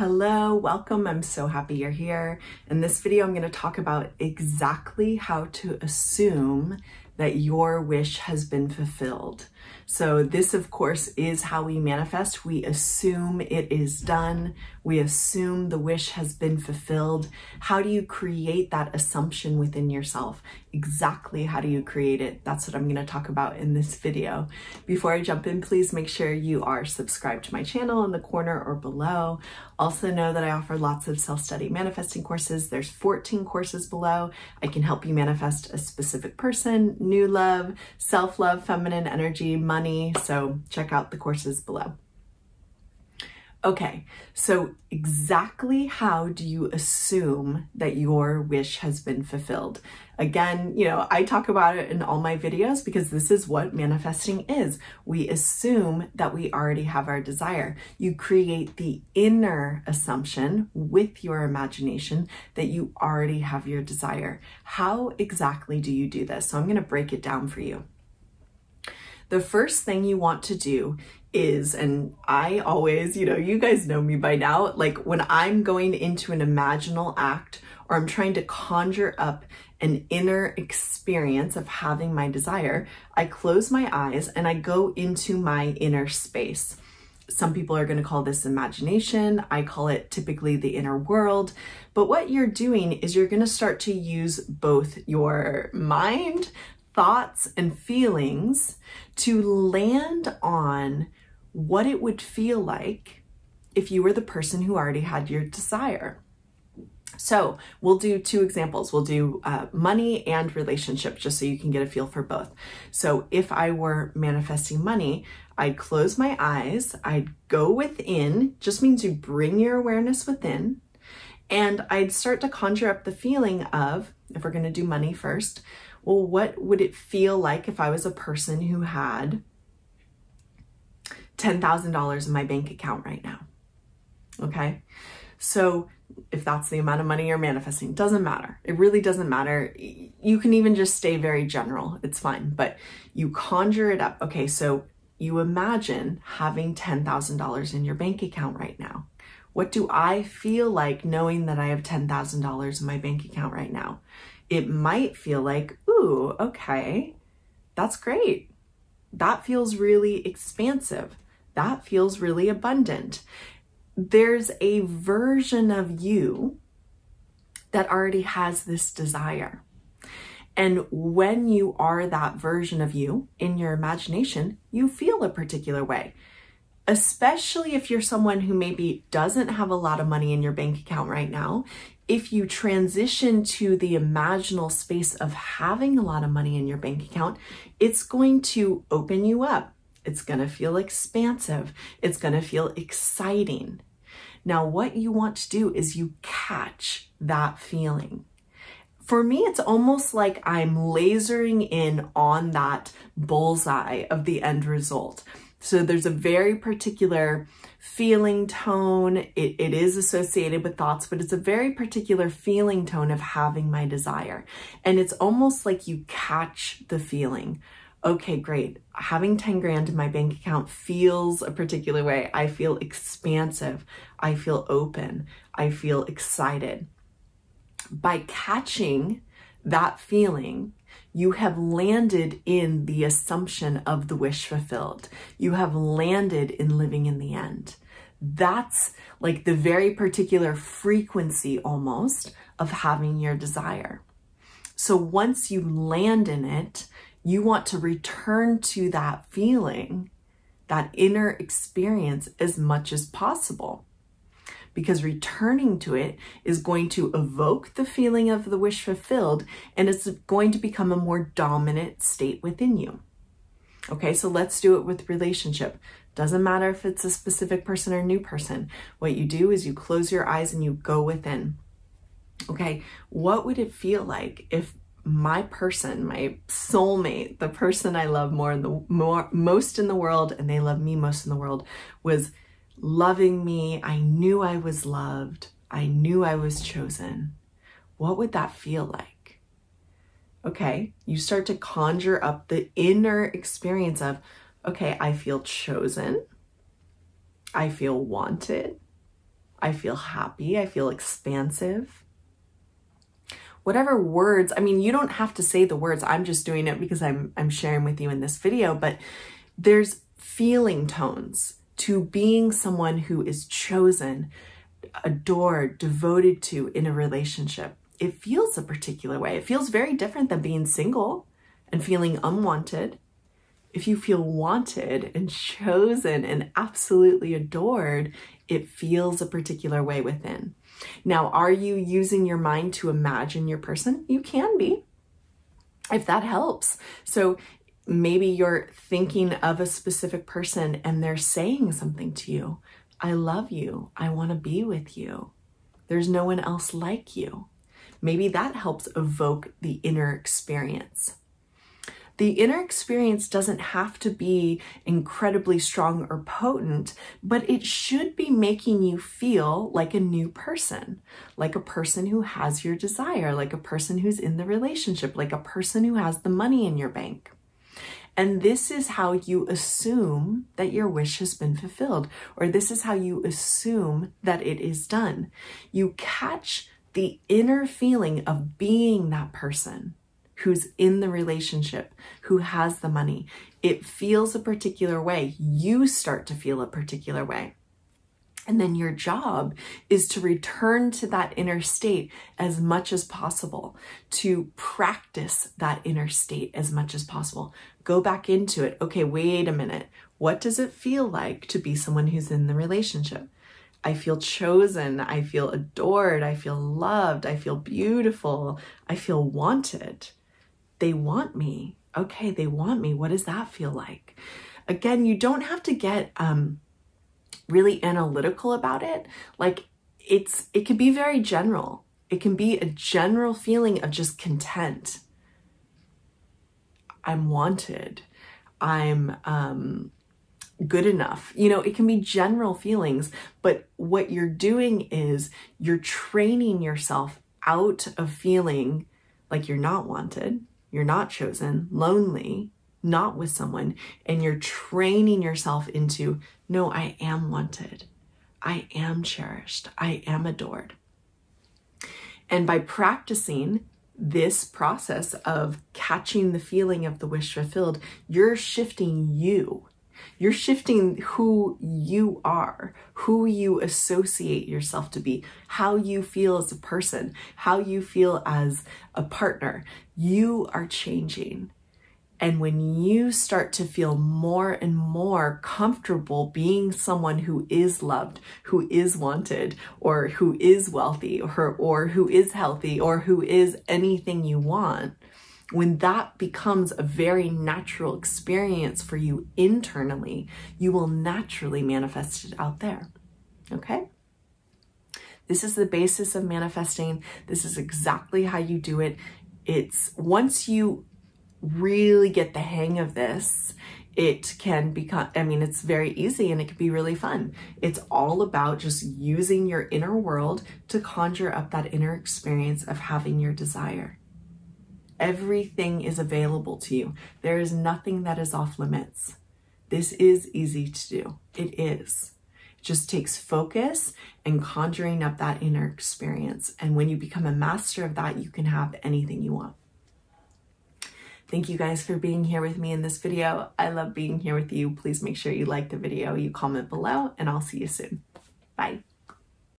Hello, welcome. I'm so happy you're here. In this video, I'm going to talk about exactly how to assume that your wish has been fulfilled. So this, of course, is how we manifest. We assume it is done. We assume the wish has been fulfilled. How do you create that assumption within yourself? Exactly how do you create it? That's what I'm going to talk about in this video. Before I jump in, please make sure you are subscribed to my channel in the corner or below. Also know that I offer lots of self-study manifesting courses. There's 14 courses below. I can help you manifest a specific person, new love, self-love, feminine energy, money. So check out the courses below. Okay, so exactly how do you assume that your wish has been fulfilled? Again, you know, I talk about it in all my videos because this is what manifesting is. We assume that we already have our desire. You create the inner assumption with your imagination that you already have your desire. How exactly do you do this? So I'm going to break it down for you. The first thing you want to do is, and I always, you know, you guys know me by now, like when I'm going into an imaginal act or I'm trying to conjure up an inner experience of having my desire, I close my eyes and I go into my inner space. Some people are going to call this imagination. I call it typically the inner world. But what you're doing is you're going to start to use both your mind, thoughts, and feelings to land on what it would feel like if you were the person who already had your desire. So we'll do two examples. We'll do uh, money and relationship just so you can get a feel for both. So if I were manifesting money, I'd close my eyes, I'd go within, just means you bring your awareness within, and I'd start to conjure up the feeling of, if we're going to do money first, well, what would it feel like if I was a person who had $10,000 in my bank account right now. Okay. So if that's the amount of money you're manifesting, doesn't matter. It really doesn't matter. You can even just stay very general. It's fine, but you conjure it up. Okay. So you imagine having $10,000 in your bank account right now. What do I feel like knowing that I have $10,000 in my bank account right now? It might feel like, ooh, okay, that's great. That feels really expansive that feels really abundant. There's a version of you that already has this desire. And when you are that version of you in your imagination, you feel a particular way. Especially if you're someone who maybe doesn't have a lot of money in your bank account right now, if you transition to the imaginal space of having a lot of money in your bank account, it's going to open you up. It's going to feel expansive. It's going to feel exciting. Now, what you want to do is you catch that feeling. For me, it's almost like I'm lasering in on that bullseye of the end result. So there's a very particular feeling tone. It, it is associated with thoughts, but it's a very particular feeling tone of having my desire. And it's almost like you catch the feeling okay, great. Having 10 grand in my bank account feels a particular way. I feel expansive. I feel open. I feel excited. By catching that feeling, you have landed in the assumption of the wish fulfilled. You have landed in living in the end. That's like the very particular frequency almost of having your desire. So once you land in it, you want to return to that feeling, that inner experience as much as possible. Because returning to it is going to evoke the feeling of the wish fulfilled and it's going to become a more dominant state within you. Okay, so let's do it with relationship. Doesn't matter if it's a specific person or new person. What you do is you close your eyes and you go within. Okay, what would it feel like if my person, my soulmate, the person I love more in the more most in the world and they love me most in the world was loving me. I knew I was loved. I knew I was chosen. What would that feel like? Okay, you start to conjure up the inner experience of, okay, I feel chosen. I feel wanted. I feel happy. I feel expansive. Whatever words, I mean, you don't have to say the words. I'm just doing it because I'm, I'm sharing with you in this video, but there's feeling tones to being someone who is chosen, adored, devoted to in a relationship. It feels a particular way. It feels very different than being single and feeling unwanted if you feel wanted and chosen and absolutely adored, it feels a particular way within. Now, are you using your mind to imagine your person? You can be, if that helps. So maybe you're thinking of a specific person and they're saying something to you. I love you. I want to be with you. There's no one else like you. Maybe that helps evoke the inner experience. The inner experience doesn't have to be incredibly strong or potent, but it should be making you feel like a new person, like a person who has your desire, like a person who's in the relationship, like a person who has the money in your bank. And this is how you assume that your wish has been fulfilled, or this is how you assume that it is done. You catch the inner feeling of being that person who's in the relationship, who has the money. It feels a particular way. You start to feel a particular way. And then your job is to return to that inner state as much as possible, to practice that inner state as much as possible. Go back into it. Okay, wait a minute. What does it feel like to be someone who's in the relationship? I feel chosen. I feel adored. I feel loved. I feel beautiful. I feel wanted they want me. Okay, they want me. What does that feel like? Again, you don't have to get um, really analytical about it. Like it's, it can be very general. It can be a general feeling of just content. I'm wanted. I'm um, good enough. You know, it can be general feelings, but what you're doing is you're training yourself out of feeling like you're not wanted you're not chosen, lonely, not with someone, and you're training yourself into, no, I am wanted. I am cherished. I am adored. And by practicing this process of catching the feeling of the wish fulfilled, you're shifting you you're shifting who you are, who you associate yourself to be, how you feel as a person, how you feel as a partner. You are changing. And when you start to feel more and more comfortable being someone who is loved, who is wanted, or who is wealthy, or, or who is healthy, or who is anything you want, when that becomes a very natural experience for you internally, you will naturally manifest it out there. Okay? This is the basis of manifesting. This is exactly how you do it. It's once you really get the hang of this, it can become, I mean, it's very easy and it can be really fun. It's all about just using your inner world to conjure up that inner experience of having your desire. Everything is available to you. There is nothing that is off limits. This is easy to do. It is. It just takes focus and conjuring up that inner experience. And when you become a master of that, you can have anything you want. Thank you guys for being here with me in this video. I love being here with you. Please make sure you like the video, you comment below, and I'll see you soon. Bye.